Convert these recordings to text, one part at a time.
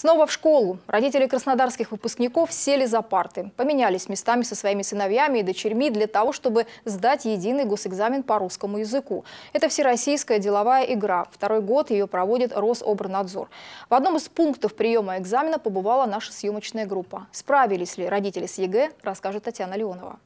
Снова в школу. Родители краснодарских выпускников сели за парты. Поменялись местами со своими сыновьями и дочерьми для того, чтобы сдать единый госэкзамен по русскому языку. Это всероссийская деловая игра. Второй год ее проводит Рособрнадзор. В одном из пунктов приема экзамена побывала наша съемочная группа. Справились ли родители с ЕГЭ, расскажет Татьяна Леонова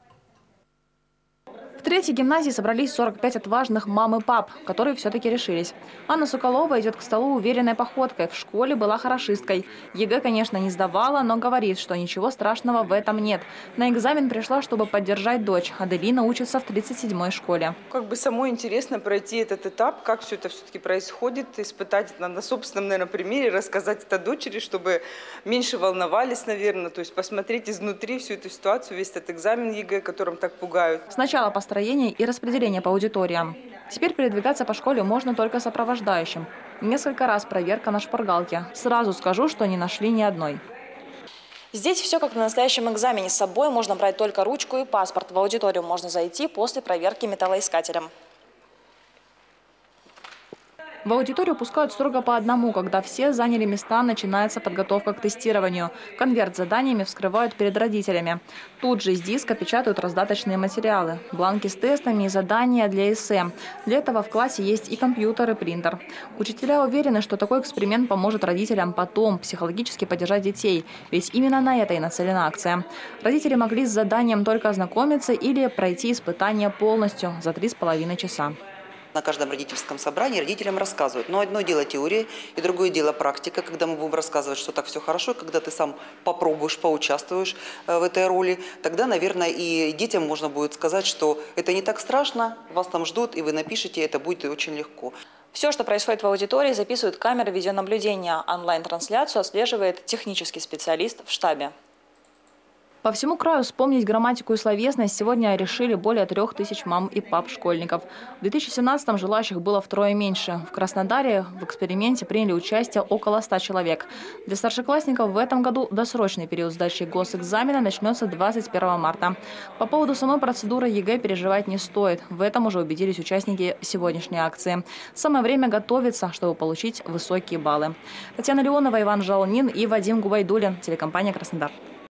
третьей гимназии собрались 45 отважных мам и пап, которые все-таки решились. Анна Соколова идет к столу уверенной походкой. В школе была хорошисткой. ЕГЭ, конечно, не сдавала, но говорит, что ничего страшного в этом нет. На экзамен пришла, чтобы поддержать дочь. Аделина учится в 37-й школе. Как бы самой интересно пройти этот этап, как все это все-таки происходит, испытать это на собственном, наверное, примере, рассказать это дочери, чтобы меньше волновались, наверное, то есть посмотреть изнутри всю эту ситуацию, весь этот экзамен ЕГЭ, которым так пугают. Сначала построить построения и распределения по аудиториям. Теперь передвигаться по школе можно только сопровождающим. Несколько раз проверка на шпаргалке. Сразу скажу, что не нашли ни одной. Здесь все как на настоящем экзамене. С собой можно брать только ручку и паспорт. В аудиторию можно зайти после проверки металлоискателем. В аудиторию пускают строго по одному. Когда все заняли места, начинается подготовка к тестированию. Конверт с заданиями вскрывают перед родителями. Тут же с диска печатают раздаточные материалы. Бланки с тестами и задания для эссе. Для этого в классе есть и компьютер, и принтер. Учителя уверены, что такой эксперимент поможет родителям потом психологически поддержать детей. Ведь именно на это и нацелена акция. Родители могли с заданием только ознакомиться или пройти испытание полностью за три с половиной часа на каждом родительском собрании родителям рассказывают. Но одно дело теория, и другое дело практика, когда мы будем рассказывать, что так все хорошо, когда ты сам попробуешь, поучаствуешь э, в этой роли, тогда, наверное, и детям можно будет сказать, что это не так страшно, вас там ждут, и вы напишите, это будет очень легко. Все, что происходит в аудитории, записывают камеры видеонаблюдения. Онлайн-трансляцию отслеживает технический специалист в штабе. По всему краю вспомнить грамматику и словесность сегодня решили более трех тысяч мам и пап школьников. В 2017-м желающих было втрое меньше. В Краснодаре в эксперименте приняли участие около 100 человек. Для старшеклассников в этом году досрочный период сдачи госэкзамена начнется 21 марта. По поводу самой процедуры ЕГЭ переживать не стоит. В этом уже убедились участники сегодняшней акции. Самое время готовиться, чтобы получить высокие баллы. Татьяна Леонова, Иван Жалнин и Вадим Губайдулин, телекомпания «Краснодар».